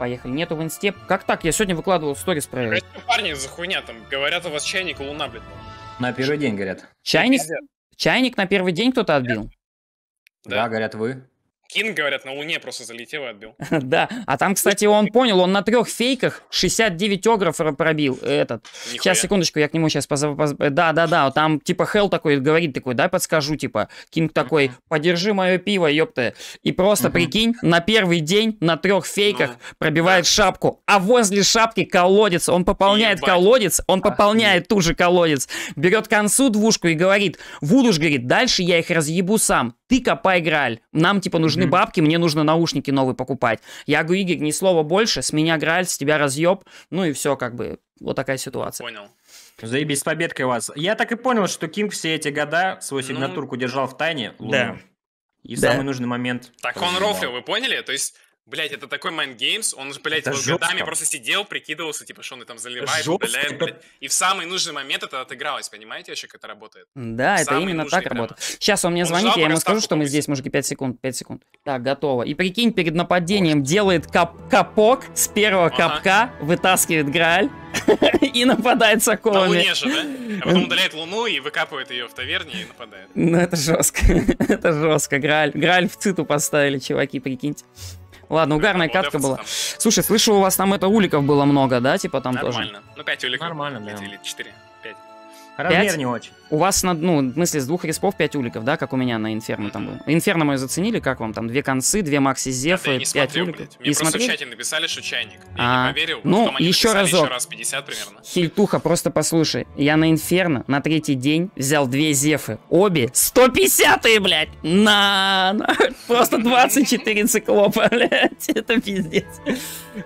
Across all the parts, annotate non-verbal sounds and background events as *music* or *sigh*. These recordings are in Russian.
Поехали. Нету в инсте. Как так? Я сегодня выкладывал сторис про это. Парни за хуйня там? Говорят, у вас чайник и луна, блядь. На первый день, говорят. Чайник, чайник на первый день кто-то отбил? Да. Да, говорят, вы. Кин, говорят, на луне просто залетел и отбил. *laughs* Да. А там, кстати, он понял, он на трех фейках 69 огров пробил. Этот. Нихуя. Сейчас, секундочку, я к нему сейчас позову. Да, да, да. Там типа Хелл такой говорит такой, дай подскажу, типа. Кинг такой, подержи мое пиво, ёпта. И просто прикинь, на первый день на трех фейках Ну, пробивает шапку, а возле шапки колодец. Он пополняет колодец, он пополняет ту же колодец, берет концу двушку и говорит, Вудуш говорит, дальше я их разъебу сам. Ты копай граль. Нам типа нужны Мгм. бабки, мне нужно наушники новые покупать. Я говорю, Игорь, ни слова больше, с меня граль, с тебя разъеб. Ну и все, как бы, вот такая ситуация. Понял. Заебись с победкой вас. Я так и понял, что Кинг все эти года свою Ну, сигнатурку держал в тайне. Луну. Да. И в Да. самый нужный момент. Так он рофлил, вы поняли? То есть, блядь, это такой Mind Games, он же, блядь, Это вот годами просто сидел, прикидывался, типа, что он там заливает, Жестко, удаляет, это- блядь. И в самый нужный момент это отыгралось, понимаете вообще, как это работает? Да, это Самый именно нужный так прямо. работает. Сейчас он мне Он звонит, жал я ему скажу, что мы здесь, мужики, 5 секунд, 5 секунд. Так, готово. И прикинь, перед нападением делает кап капок с первого Ага. капка, вытаскивает граль *laughs* и нападает с На. Луне же, да? А потом *laughs* удаляет Луну и выкапывает ее в таверне и нападает. Ну, это жестко. *laughs* это жестко. Граль. Граль в циту поставили, чуваки, прикиньте. Ладно, угарная Молодец, катка была. там. Слушай, слышу, у вас там это уликов было много, да? Типа там тоже. Нормально. Ну, 5 уликов. Нормально, да. Или 4. 5. Размер Пять? не очень. У вас, на, ну, в смысле, с двух респов 5 уликов, да, как у меня на Инферно там было. Инферно мое заценили, как вам там? Две концы, две макси зефы, не 5 смотрел, уликов. блядь. Мне Не просто в смотрели? чате написали, что чайник. Я А, не поверил. ну, потом они еще написали разок. еще раз 50 примерно. Хильтуха, просто послушай. Я на Инферно на третий день взял две зефы. Обе 150-е, блядь. На, на. *laughs* Просто 24 циклопа, *laughs* блядь. Это пиздец.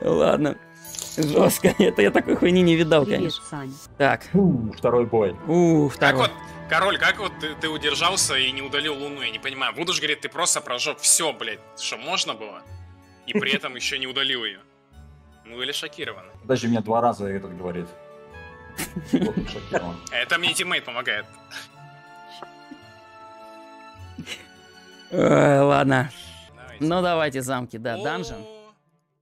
Ладно. Жестко. *laughs* Это я такой хуйни не видал, Привет, конечно. Сань. Так. Второй бой. У, Как второй. вот, король, как вот ты, ты удержался и не удалил Луну? Я не понимаю. Будуш говорит, ты просто прожег все, блядь, что можно было, и при этом еще не удалил ее. Ну или шокированы. Даже мне два раза этот говорит. *laughs* Это мне тиммейт помогает. Ладно. Ну давайте замки, да, данжен.